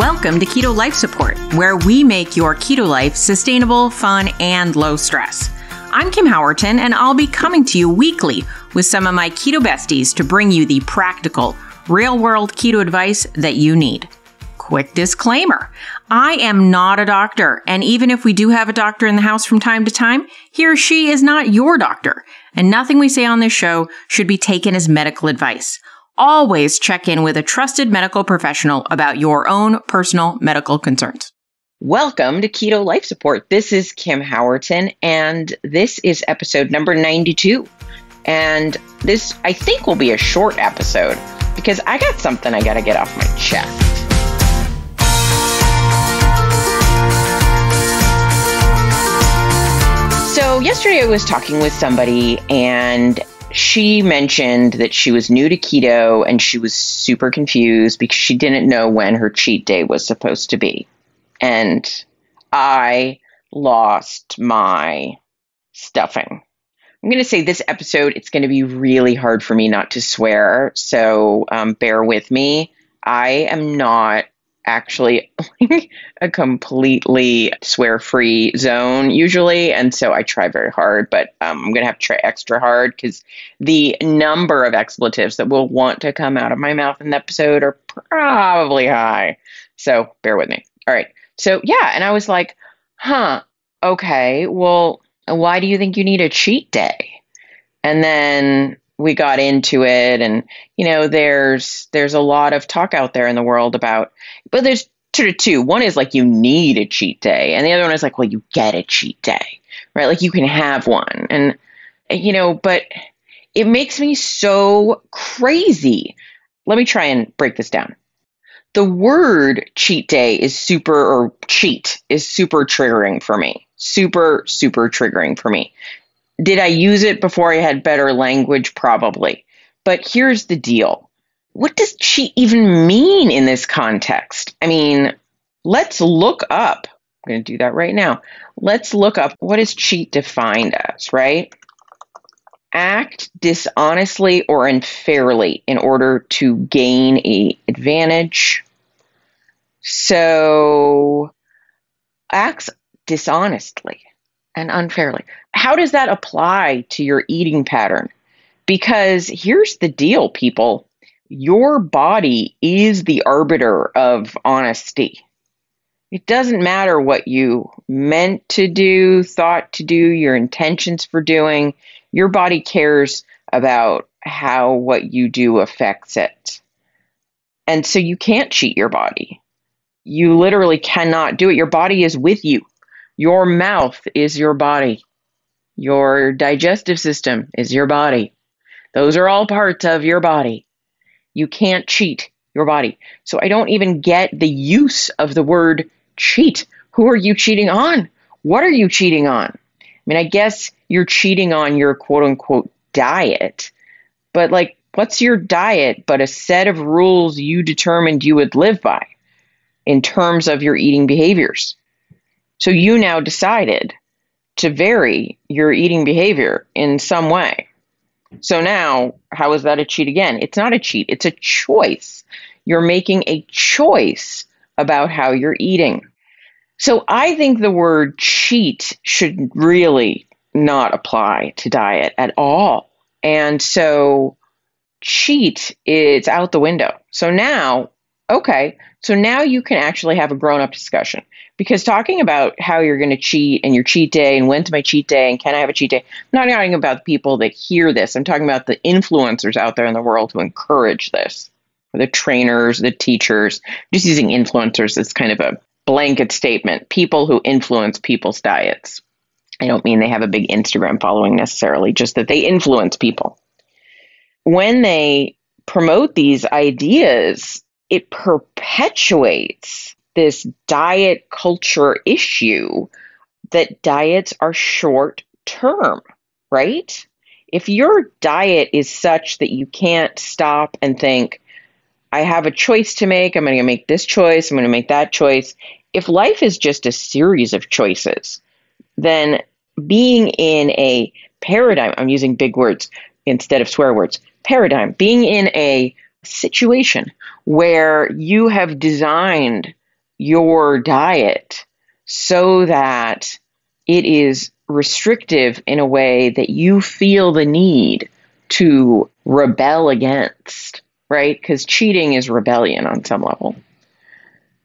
Welcome to Keto Life Support, where we make your keto life sustainable, fun, and low stress. I'm Kim Howerton, and I'll be coming to you weekly with some of my keto besties to bring you the practical, real world keto advice that you need. Quick disclaimer I am not a doctor, and even if we do have a doctor in the house from time to time, he or she is not your doctor, and nothing we say on this show should be taken as medical advice always check in with a trusted medical professional about your own personal medical concerns. Welcome to Keto Life Support. This is Kim Howerton, and this is episode number 92. And this, I think, will be a short episode because I got something I got to get off my chest. So, yesterday I was talking with somebody, and she mentioned that she was new to keto and she was super confused because she didn't know when her cheat day was supposed to be. And I lost my stuffing. I'm going to say this episode, it's going to be really hard for me not to swear. So um, bear with me. I am not actually a completely swear free zone usually. And so I try very hard, but um, I'm going to have to try extra hard because the number of expletives that will want to come out of my mouth in the episode are probably high. So bear with me. All right. So yeah. And I was like, huh, okay, well, why do you think you need a cheat day? And then we got into it and you know there's there's a lot of talk out there in the world about but there's sort of two. One is like you need a cheat day and the other one is like well you get a cheat day right? Like you can have one. And you know but it makes me so crazy. Let me try and break this down. The word cheat day is super or cheat is super triggering for me. Super super triggering for me did I use it before I had better language? Probably. But here's the deal. What does cheat even mean in this context? I mean, let's look up. I'm going to do that right now. Let's look up what is cheat defined as, right? Act dishonestly or unfairly in order to gain a advantage. So acts dishonestly and unfairly. How does that apply to your eating pattern? Because here's the deal, people your body is the arbiter of honesty. It doesn't matter what you meant to do, thought to do, your intentions for doing. Your body cares about how what you do affects it. And so you can't cheat your body. You literally cannot do it. Your body is with you. Your mouth is your body. Your digestive system is your body. Those are all parts of your body. You can't cheat your body. So I don't even get the use of the word cheat. Who are you cheating on? What are you cheating on? I mean, I guess you're cheating on your quote unquote diet, but like, what's your diet but a set of rules you determined you would live by in terms of your eating behaviors? So you now decided to vary your eating behavior in some way. So now, how is that a cheat again? It's not a cheat, it's a choice. You're making a choice about how you're eating. So I think the word cheat should really not apply to diet at all. And so cheat is out the window. So now, okay, so now you can actually have a grown up discussion because talking about how you're going to cheat and your cheat day and when's my cheat day and can I have a cheat day, I'm not talking about the people that hear this. I'm talking about the influencers out there in the world who encourage this, the trainers, the teachers, just using influencers as kind of a blanket statement. People who influence people's diets. I don't mean they have a big Instagram following necessarily, just that they influence people. When they promote these ideas, it perpetuates this diet culture issue that diets are short term, right? If your diet is such that you can't stop and think, I have a choice to make, I'm going to make this choice, I'm going to make that choice. If life is just a series of choices, then being in a paradigm, I'm using big words instead of swear words, paradigm, being in a situation where you have designed your diet so that it is restrictive in a way that you feel the need to rebel against, right? Because cheating is rebellion on some level.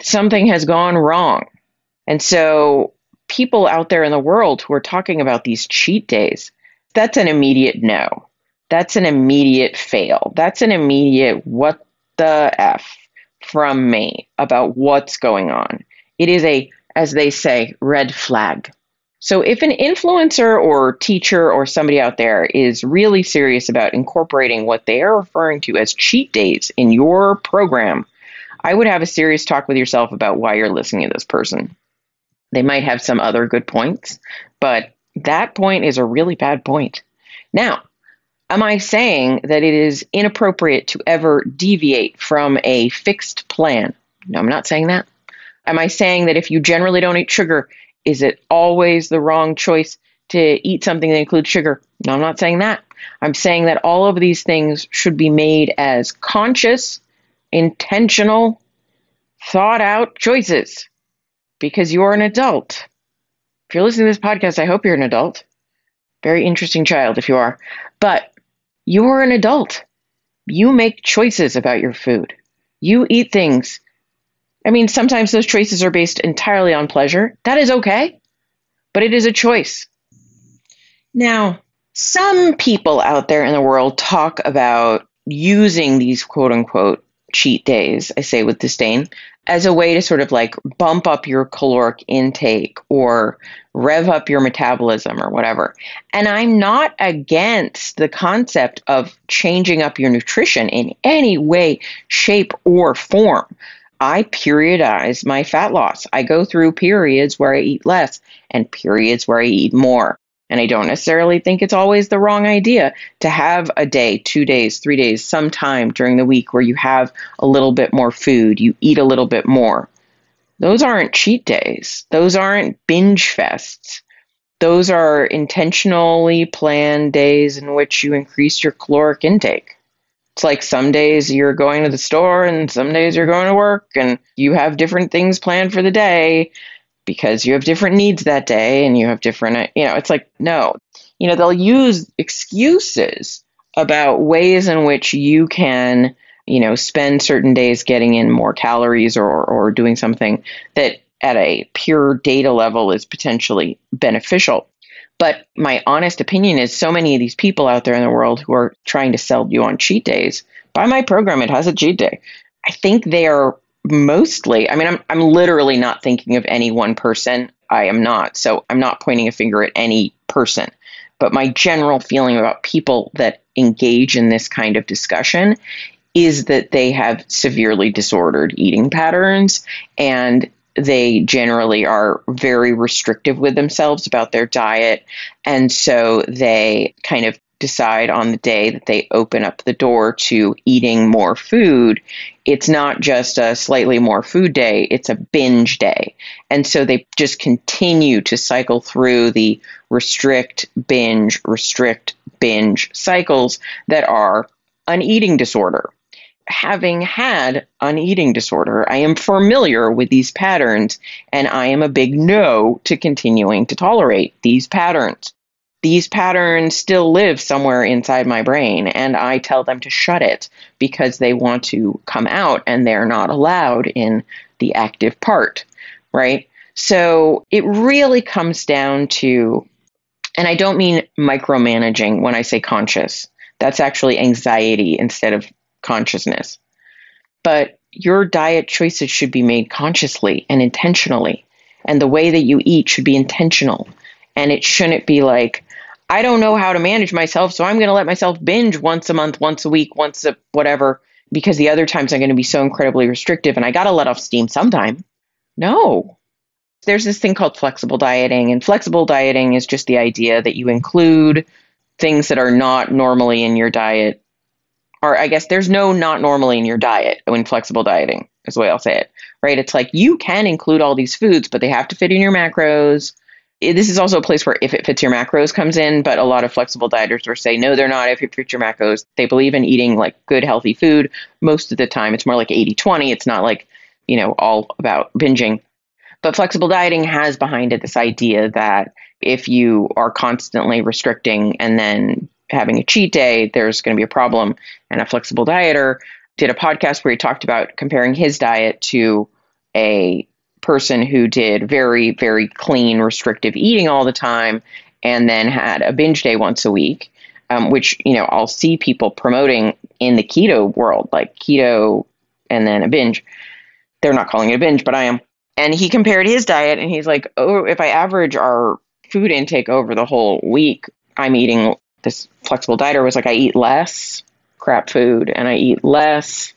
Something has gone wrong. And so, people out there in the world who are talking about these cheat days, that's an immediate no. That's an immediate fail. That's an immediate what the F from me about what's going on. It is a, as they say, red flag. So if an influencer or teacher or somebody out there is really serious about incorporating what they are referring to as cheat days in your program, I would have a serious talk with yourself about why you're listening to this person. They might have some other good points, but that point is a really bad point. Now, am I saying that it is inappropriate to ever deviate from a fixed plan? No, I'm not saying that. Am I saying that if you generally don't eat sugar, is it always the wrong choice to eat something that includes sugar? No, I'm not saying that. I'm saying that all of these things should be made as conscious, intentional, thought out choices because you're an adult. If you're listening to this podcast, I hope you're an adult. Very interesting child if you are. But you're an adult. You make choices about your food. You eat things I mean, sometimes those choices are based entirely on pleasure. That is okay, but it is a choice. Now, some people out there in the world talk about using these quote unquote cheat days, I say with disdain, as a way to sort of like bump up your caloric intake or rev up your metabolism or whatever. And I'm not against the concept of changing up your nutrition in any way, shape, or form. I periodize my fat loss. I go through periods where I eat less and periods where I eat more. And I don't necessarily think it's always the wrong idea to have a day, two days, three days, some time during the week where you have a little bit more food, you eat a little bit more. Those aren't cheat days. Those aren't binge fests. Those are intentionally planned days in which you increase your caloric intake it's like some days you're going to the store and some days you're going to work and you have different things planned for the day because you have different needs that day and you have different uh, you know it's like no you know they'll use excuses about ways in which you can you know spend certain days getting in more calories or or doing something that at a pure data level is potentially beneficial but my honest opinion is so many of these people out there in the world who are trying to sell you on cheat days, buy my program, it has a cheat day. I think they are mostly, I mean, I'm, I'm literally not thinking of any one person. I am not. So I'm not pointing a finger at any person. But my general feeling about people that engage in this kind of discussion is that they have severely disordered eating patterns and they generally are very restrictive with themselves about their diet. And so they kind of decide on the day that they open up the door to eating more food, it's not just a slightly more food day, it's a binge day. And so they just continue to cycle through the restrict, binge, restrict, binge cycles that are an eating disorder having had an eating disorder, I am familiar with these patterns and I am a big no to continuing to tolerate these patterns. These patterns still live somewhere inside my brain and I tell them to shut it because they want to come out and they're not allowed in the active part, right? So it really comes down to, and I don't mean micromanaging when I say conscious. That's actually anxiety instead of consciousness. But your diet choices should be made consciously and intentionally. And the way that you eat should be intentional. And it shouldn't be like, I don't know how to manage myself, so I'm going to let myself binge once a month, once a week, once a whatever, because the other times I'm going to be so incredibly restrictive and I got to let off steam sometime. No. There's this thing called flexible dieting, and flexible dieting is just the idea that you include things that are not normally in your diet or I guess there's no not normally in your diet when flexible dieting is the way I'll say it, right? It's like you can include all these foods, but they have to fit in your macros. This is also a place where if it fits your macros comes in, but a lot of flexible dieters will say, no, they're not. If it fits your macros, they believe in eating like good, healthy food most of the time. It's more like 80 20. It's not like you know, all about binging. But flexible dieting has behind it this idea that if you are constantly restricting and then having a cheat day, there's going to be a problem. And a flexible dieter did a podcast where he talked about comparing his diet to a person who did very, very clean, restrictive eating all the time and then had a binge day once a week, um, which, you know, I'll see people promoting in the keto world, like keto and then a binge. They're not calling it a binge, but I am. And he compared his diet and he's like, oh, if I average our food intake over the whole week, I'm eating this flexible dieter was like, I eat less crap food and I eat less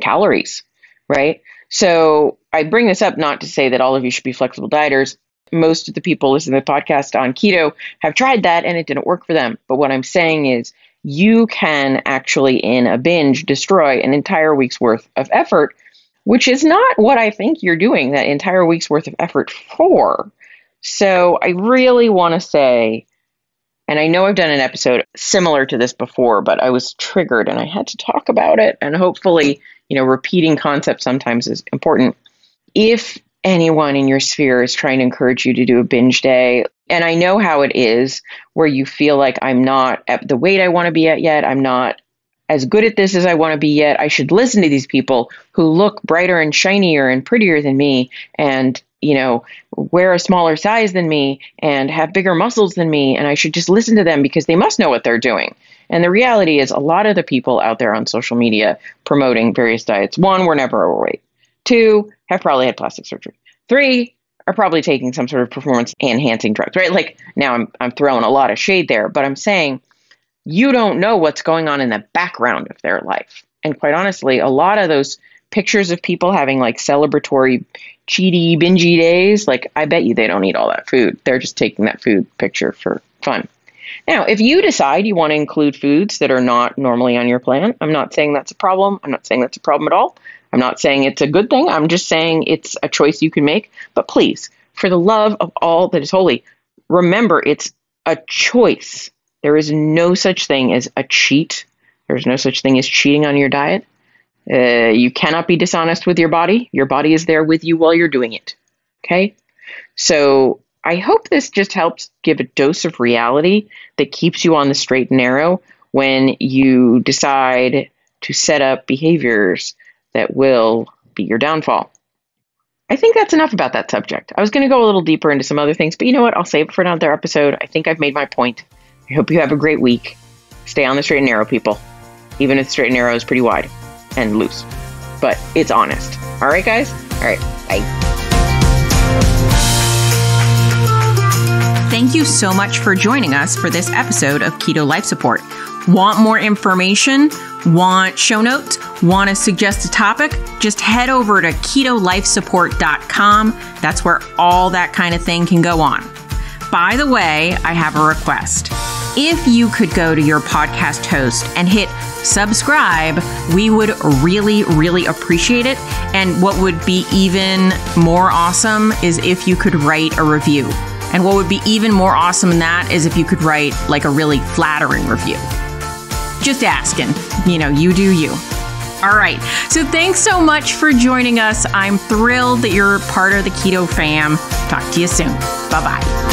calories, right? So I bring this up not to say that all of you should be flexible dieters. Most of the people listening to the podcast on keto have tried that and it didn't work for them. But what I'm saying is you can actually, in a binge, destroy an entire week's worth of effort, which is not what I think you're doing that entire week's worth of effort for. So I really want to say, and I know I've done an episode similar to this before, but I was triggered and I had to talk about it. And hopefully, you know, repeating concepts sometimes is important. If anyone in your sphere is trying to encourage you to do a binge day, and I know how it is where you feel like I'm not at the weight I want to be at yet, I'm not as good at this as I want to be yet. I should listen to these people who look brighter and shinier and prettier than me and, you know, wear a smaller size than me and have bigger muscles than me. And I should just listen to them because they must know what they're doing. And the reality is, a lot of the people out there on social media promoting various diets one, were never overweight, two, have probably had plastic surgery, three, are probably taking some sort of performance enhancing drugs, right? Like now I'm, I'm throwing a lot of shade there, but I'm saying you don't know what's going on in the background of their life. And quite honestly, a lot of those pictures of people having like celebratory, cheaty, bingey days, like I bet you they don't eat all that food. They're just taking that food picture for fun. Now, if you decide you want to include foods that are not normally on your plan, I'm not saying that's a problem. I'm not saying that's a problem at all. I'm not saying it's a good thing. I'm just saying it's a choice you can make. But please, for the love of all that is holy, remember it's a choice. There is no such thing as a cheat. There's no such thing as cheating on your diet. Uh, you cannot be dishonest with your body. Your body is there with you while you're doing it. Okay? So I hope this just helps give a dose of reality that keeps you on the straight and narrow when you decide to set up behaviors that will be your downfall. I think that's enough about that subject. I was going to go a little deeper into some other things, but you know what? I'll save it for another episode. I think I've made my point. I hope you have a great week. Stay on the straight and narrow, people. Even if the straight and narrow is pretty wide and loose, but it's honest. All right, guys? All right, bye. Thank you so much for joining us for this episode of Keto Life Support. Want more information? Want show notes? Want to suggest a topic? Just head over to ketolifesupport.com. That's where all that kind of thing can go on. By the way, I have a request. If you could go to your podcast host and hit subscribe, we would really, really appreciate it. And what would be even more awesome is if you could write a review. And what would be even more awesome than that is if you could write like a really flattering review. Just asking. You know, you do you. All right. So thanks so much for joining us. I'm thrilled that you're part of the Keto fam. Talk to you soon. Bye bye.